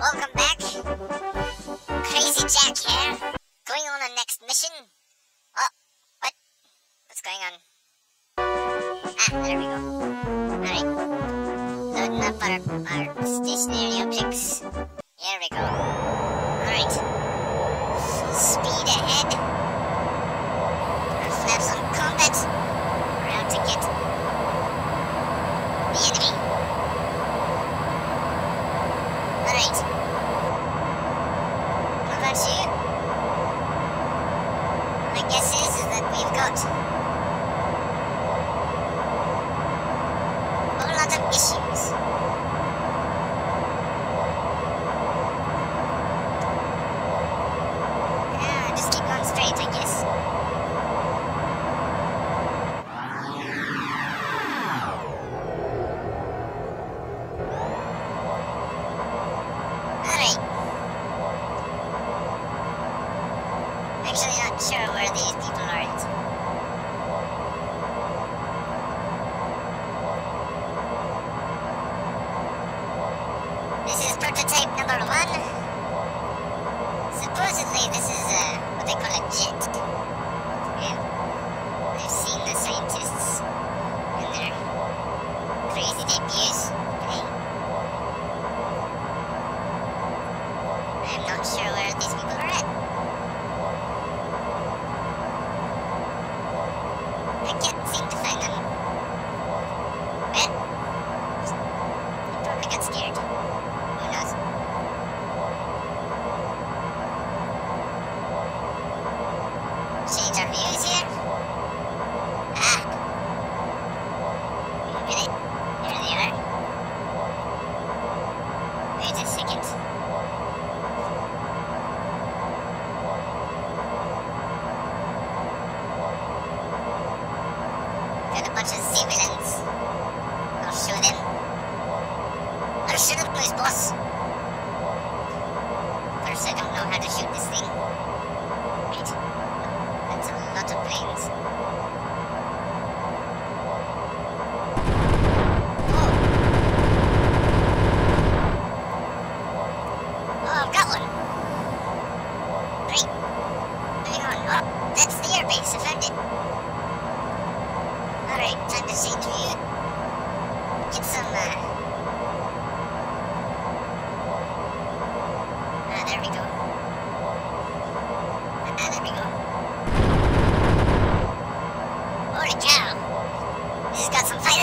Welcome back. This is prototype number one. Supposedly this is uh, what they call a jet.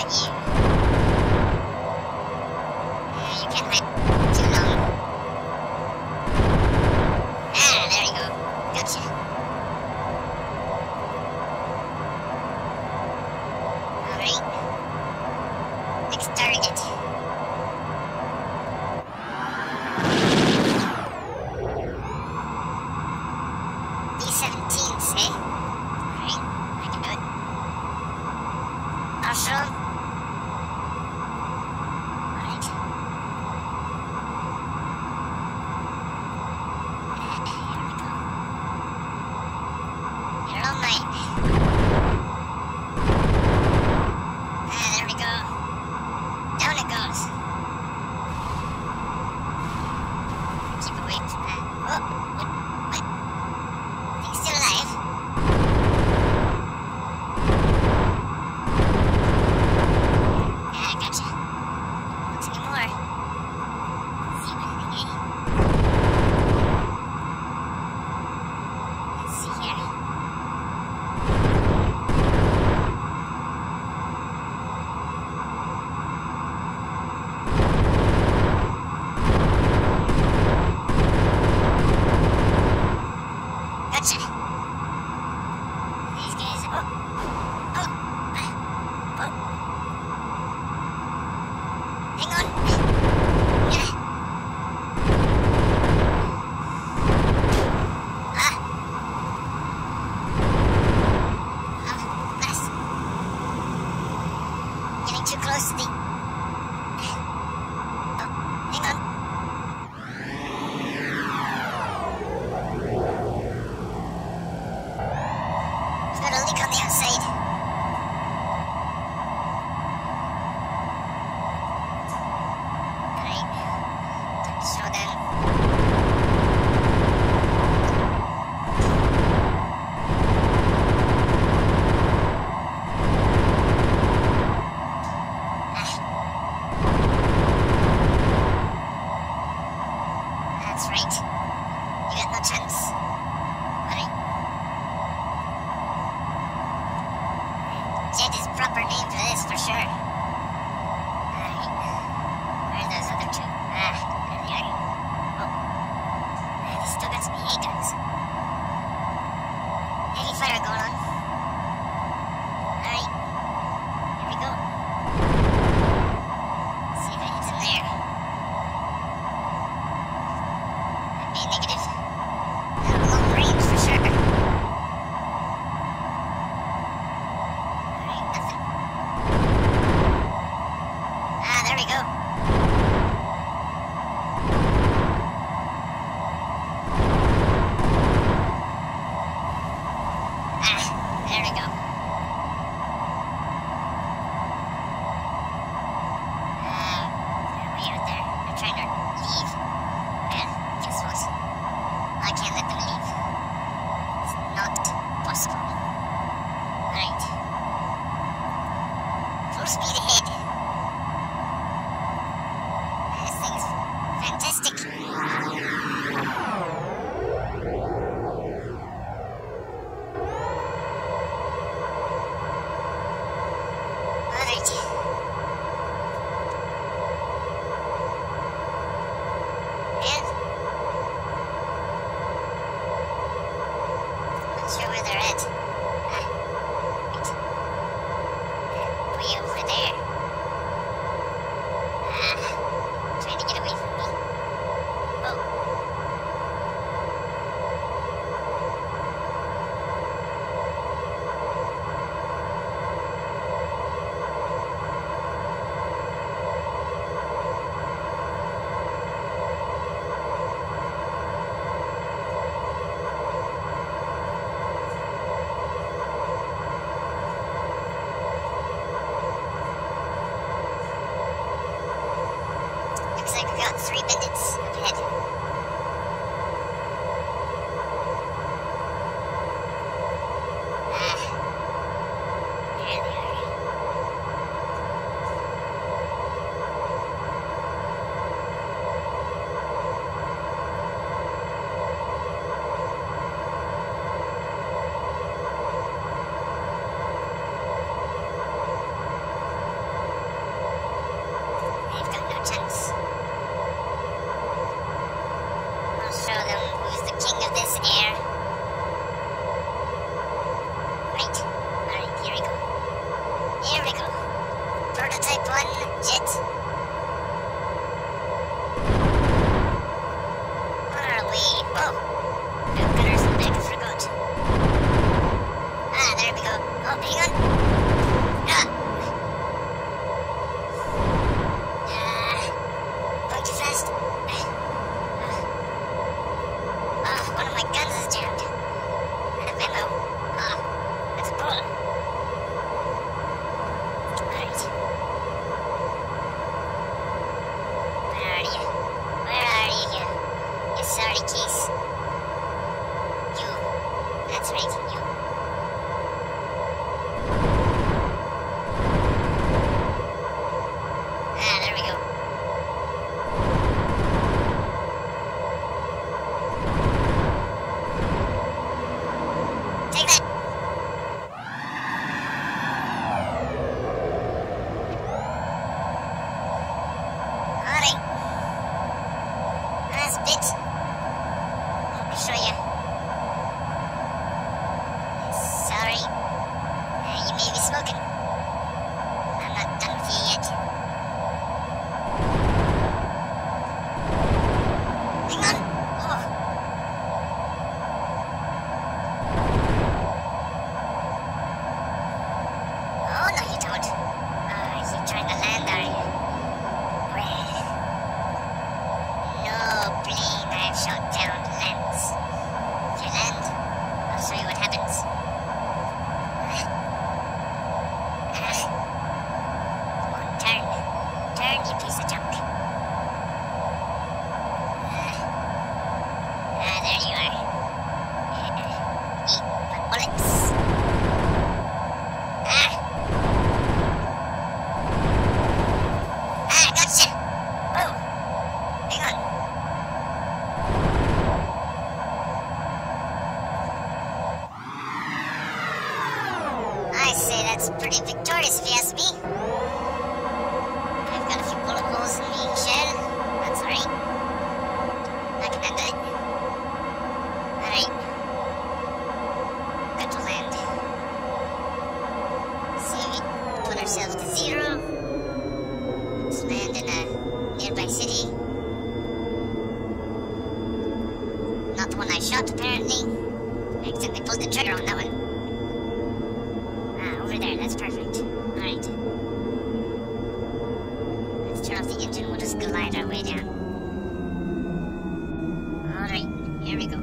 which uh, you can't let too long. Ah, there you go. Gotcha. Alright. Next target. Decent. There, that's perfect. Alright. Let's turn off the engine, we'll just glide our way down. Alright, here we go.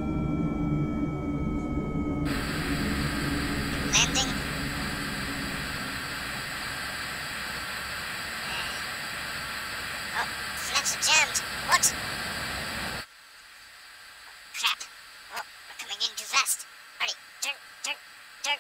Landing. Oh, flaps are jammed. What? Crap. Oh, we're coming in too fast. Alright, turn, turn, turn.